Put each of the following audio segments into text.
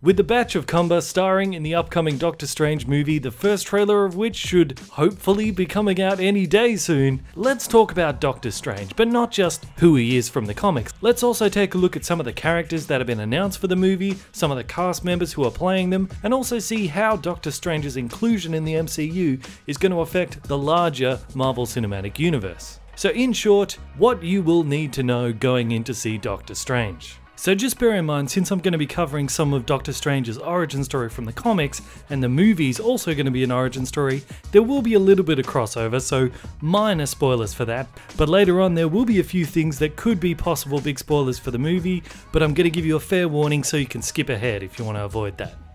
With the batch of Cumber starring in the upcoming Doctor Strange movie, the first trailer of which should hopefully be coming out any day soon, let's talk about Doctor Strange, but not just who he is from the comics. Let's also take a look at some of the characters that have been announced for the movie, some of the cast members who are playing them, and also see how Doctor Strange's inclusion in the MCU is going to affect the larger Marvel Cinematic Universe. So, in short, what you will need to know going in to see Doctor Strange. So just bear in mind, since I'm going to be covering some of Doctor Strange's origin story from the comics, and the movie's also going to be an origin story, there will be a little bit of crossover, so minor spoilers for that. But later on, there will be a few things that could be possible big spoilers for the movie, but I'm going to give you a fair warning so you can skip ahead if you want to avoid that.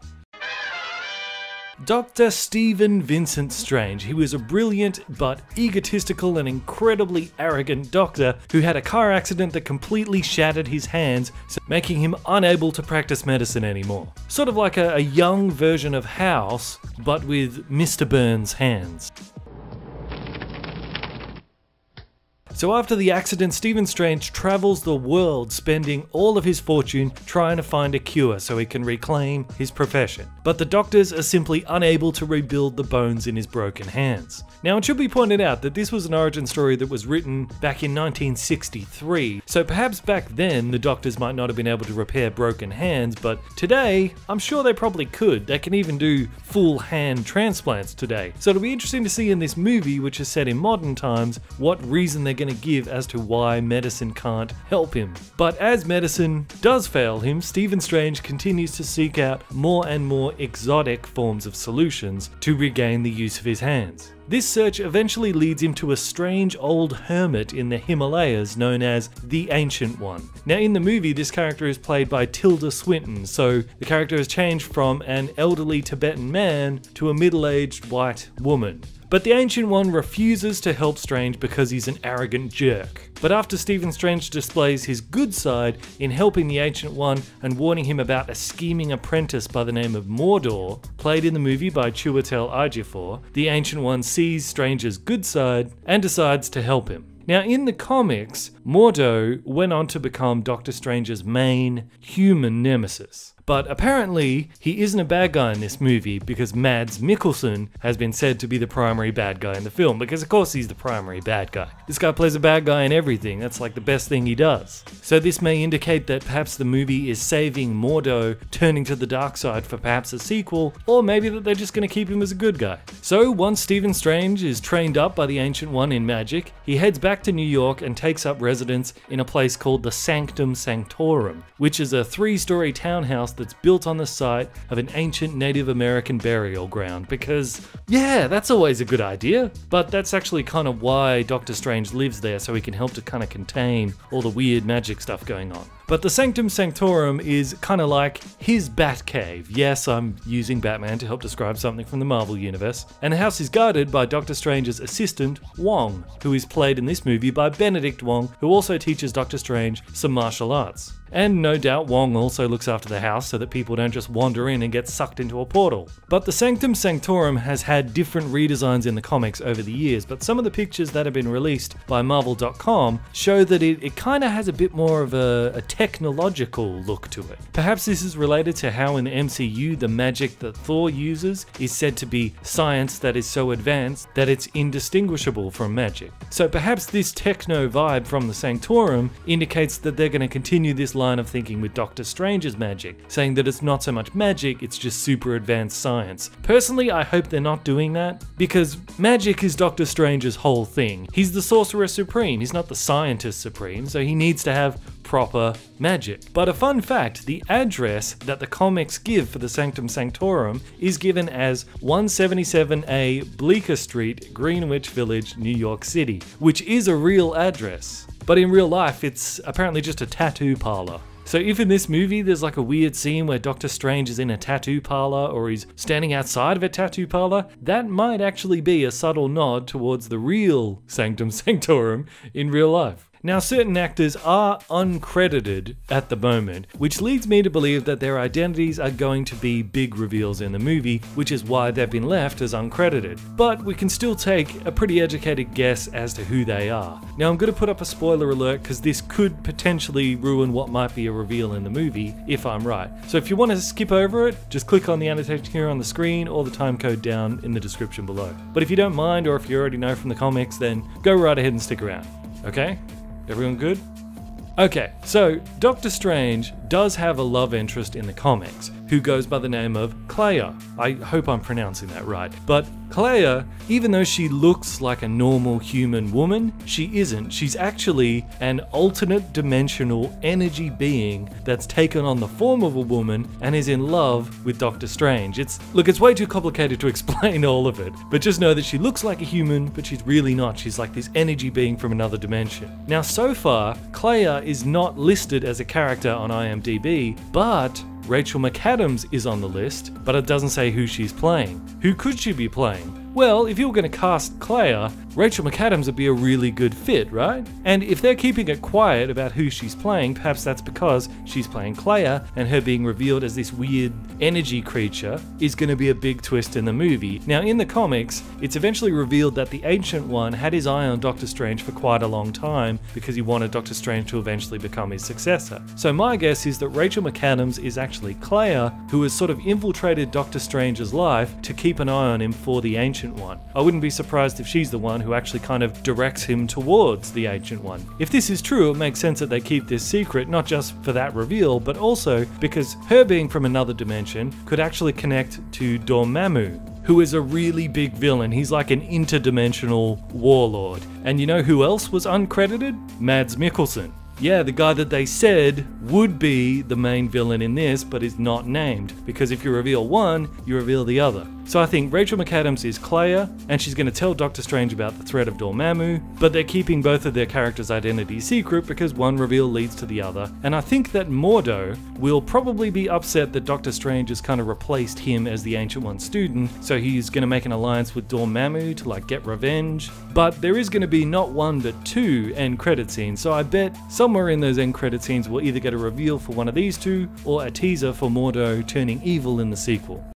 Dr. Stephen Vincent Strange. He was a brilliant but egotistical and incredibly arrogant doctor who had a car accident that completely shattered his hands, making him unable to practice medicine anymore. Sort of like a, a young version of House, but with Mr. Burns' hands. So after the accident, Stephen Strange travels the world spending all of his fortune trying to find a cure so he can reclaim his profession. But the doctors are simply unable to rebuild the bones in his broken hands. Now it should be pointed out that this was an origin story that was written back in 1963, so perhaps back then the doctors might not have been able to repair broken hands, but today I'm sure they probably could. They can even do full hand transplants today. So it'll be interesting to see in this movie, which is set in modern times, what reason they're going to give as to why medicine can't help him. But as medicine does fail him, Stephen Strange continues to seek out more and more exotic forms of solutions to regain the use of his hands. This search eventually leads him to a strange old hermit in the Himalayas known as the Ancient One. Now, in the movie, this character is played by Tilda Swinton, so the character has changed from an elderly Tibetan man to a middle aged white woman. But the Ancient One refuses to help Strange because he's an arrogant jerk. But after Stephen Strange displays his good side in helping the Ancient One and warning him about a scheming apprentice by the name of Mordo, played in the movie by Chiwetel Ejiofor, the Ancient One sees Strange's good side and decides to help him. Now, in the comics, Mordo went on to become Doctor Strange's main human nemesis. But apparently, he isn't a bad guy in this movie because Mads Mikkelsen has been said to be the primary bad guy in the film, because of course he's the primary bad guy. This guy plays a bad guy in everything, that's like the best thing he does. So this may indicate that perhaps the movie is saving Mordo turning to the dark side for perhaps a sequel, or maybe that they're just to keep him as a good guy. So once Stephen Strange is trained up by the Ancient One in magic, he heads back to New York and takes up residence in a place called the Sanctum Sanctorum, which is a three-story townhouse that's built on the site of an ancient Native American burial ground because, yeah, that's always a good idea. But that's actually kind of why Doctor Strange lives there, so he can help to kind of contain all the weird magic stuff going on. But the Sanctum Sanctorum is kind of like his Batcave. Yes, I'm using Batman to help describe something from the Marvel Universe. And the house is guarded by Doctor Strange's assistant, Wong, who is played in this movie by Benedict Wong, who also teaches Doctor Strange some martial arts. And no doubt Wong also looks after the house so that people don't just wander in and get sucked into a portal. But the Sanctum Sanctorum has had different redesigns in the comics over the years, but some of the pictures that have been released by Marvel.com show that it, it kind of has a bit more of a, a technological look to it. Perhaps this is related to how in the MCU the magic that Thor uses is said to be science that is so advanced that it's indistinguishable from magic. So perhaps this techno vibe from the Sanctorum indicates that they're going to continue this line of thinking with Doctor Strange's magic, saying that it's not so much magic, it's just super advanced science. Personally, I hope they're not doing that, because magic is Doctor Strange's whole thing. He's the Sorcerer Supreme, he's not the Scientist Supreme, so he needs to have proper magic. But a fun fact the address that the comics give for the Sanctum Sanctorum is given as 177A Bleecker Street, Greenwich Village, New York City, which is a real address. But in real life, it's apparently just a tattoo parlor. So if in this movie there's like a weird scene where Doctor Strange is in a tattoo parlor or he's standing outside of a tattoo parlor, that might actually be a subtle nod towards the real Sanctum Sanctorum in real life. Now, certain actors are uncredited at the moment, which leads me to believe that their identities are going to be big reveals in the movie, which is why they've been left as uncredited. But we can still take a pretty educated guess as to who they are. Now, I'm going to put up a spoiler alert because this could potentially ruin what might be a reveal in the movie if I'm right. So if you want to skip over it, just click on the annotation here on the screen or the timecode down in the description below. But if you don't mind or if you already know from the comics, then go right ahead and stick around. Okay? Everyone good? Okay, so Doctor Strange does have a love interest in the comics who goes by the name of Clea. I hope I'm pronouncing that right. But Clea, even though she looks like a normal human woman, she isn't. She's actually an alternate dimensional energy being that's taken on the form of a woman and is in love with Doctor Strange. It's look, it's way too complicated to explain all of it, but just know that she looks like a human, but she's really not. She's like this energy being from another dimension. Now, so far, Clea is not listed as a character on IMDb, but Rachel McAdams is on the list, but it doesn't say who she's playing. Who could she be playing? Well, if you were going to cast Claire, Rachel McAdams would be a really good fit, right? And if they're keeping it quiet about who she's playing, perhaps that's because she's playing Claire, and her being revealed as this weird energy creature is going to be a big twist in the movie. Now, in the comics, it's eventually revealed that the Ancient One had his eye on Doctor Strange for quite a long time because he wanted Doctor Strange to eventually become his successor. So, my guess is that Rachel McAdams is actually Claire, who has sort of infiltrated Doctor Strange's life to keep an eye on him for the Ancient One. I wouldn't be surprised if she's the one who actually kind of directs him towards the Ancient One. If this is true, it makes sense that they keep this secret, not just for that reveal, but also because her being from another dimension could actually connect to Dormammu, who is a really big villain. He's like an interdimensional warlord. And you know who else was uncredited? Mads Mikkelsen. Yeah, the guy that they said would be the main villain in this, but is not named. Because if you reveal one, you reveal the other. So I think Rachel McAdams is Clea, and she's going to tell Doctor Strange about the threat of Dormammu, but they're keeping both of their characters' identities secret because one reveal leads to the other. And I think that Mordo will probably be upset that Doctor Strange has kind of replaced him as the Ancient One student, so he's going to make an alliance with Dormammu to like get revenge. But there is going to be not one but two end credit scenes, so I bet somewhere in those end credit scenes we'll either get a reveal for one of these two or a teaser for Mordo turning evil in the sequel.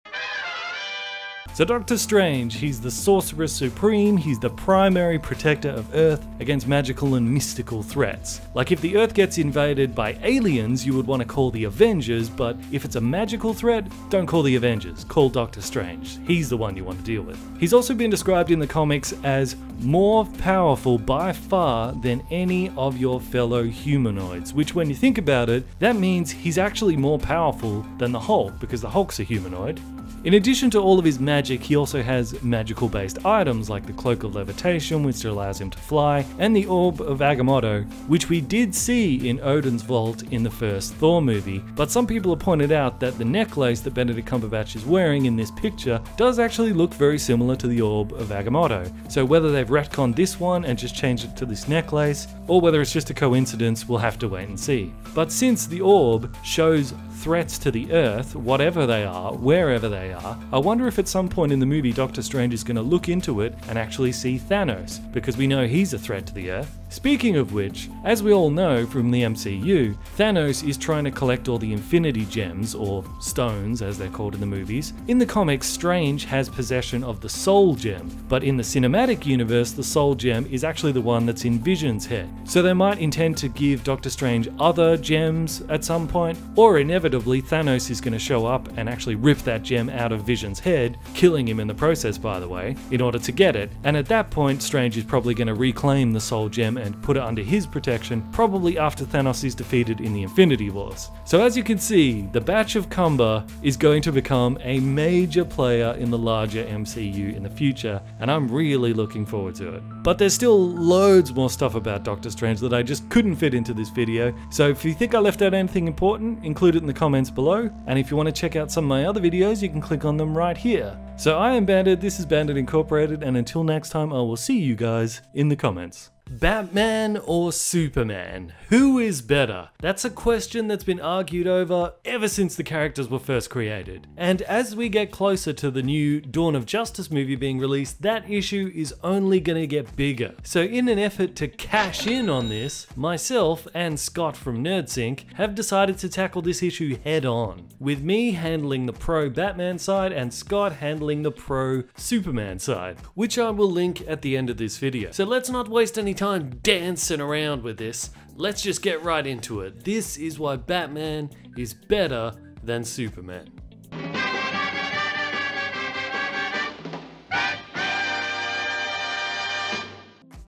So Doctor Strange, he's the Sorcerer Supreme, he's the primary protector of Earth against magical and mystical threats. Like if the Earth gets invaded by aliens, you would want to call the Avengers, but if it's a magical threat, don't call the Avengers, call Doctor Strange. He's the one you want to deal with. He's also been described in the comics as more powerful by far than any of your fellow humanoids, which when you think about it, that means he's actually more powerful than the Hulk, because the Hulk's a humanoid, in addition to all of his magic, he also has magical based items like the Cloak of Levitation, which allows him to fly, and the Orb of Agamotto, which we did see in Odin's Vault in the first Thor movie. But some people have pointed out that the necklace that Benedict Cumberbatch is wearing in this picture does actually look very similar to the Orb of Agamotto. So whether they've retconned this one and just changed it to this necklace, or whether it's just a coincidence, we'll have to wait and see. But since the orb shows threats to the Earth, whatever they are, wherever they are, I wonder if at some point in the movie Doctor Strange is going to look into it and actually see Thanos, because we know he's a threat to the Earth. Speaking of which, as we all know from the MCU, Thanos is trying to collect all the Infinity Gems, or stones as they're called in the movies. In the comics, Strange has possession of the Soul Gem, but in the cinematic universe, the Soul Gem is actually the one that's in Vision's head. So they might intend to give Doctor Strange other gems at some point, or inevitably Thanos is going to show up and actually rip that gem out of Vision's head, killing him in the process, by the way, in order to get it. And at that point, Strange is probably going to reclaim the Soul Gem and put it under his protection, probably after Thanos is defeated in the Infinity Wars. So as you can see, the Batch of Cumber is going to become a major player in the larger MCU in the future, and I'm really looking forward to it. But there's still loads more stuff about Doctor Strange that I just couldn't fit into this video, so if you think I left out anything important, include it in the comments below, and if you want to check out some of my other videos, you can click on them right here. So I am Bandit, this is Bandit Incorporated, and until next time, I will see you guys in the comments. Batman or Superman? Who is better? That's a question that's been argued over ever since the characters were first created. And as we get closer to the new Dawn of Justice movie being released, that issue is only gonna get bigger. So in an effort to cash in on this, myself and Scott from NerdSync have decided to tackle this issue head on, with me handling the pro Batman side and Scott handling the pro Superman side, which I will link at the end of this video. So let's not waste any time dancing around with this. Let's just get right into it. This is why Batman is better than Superman.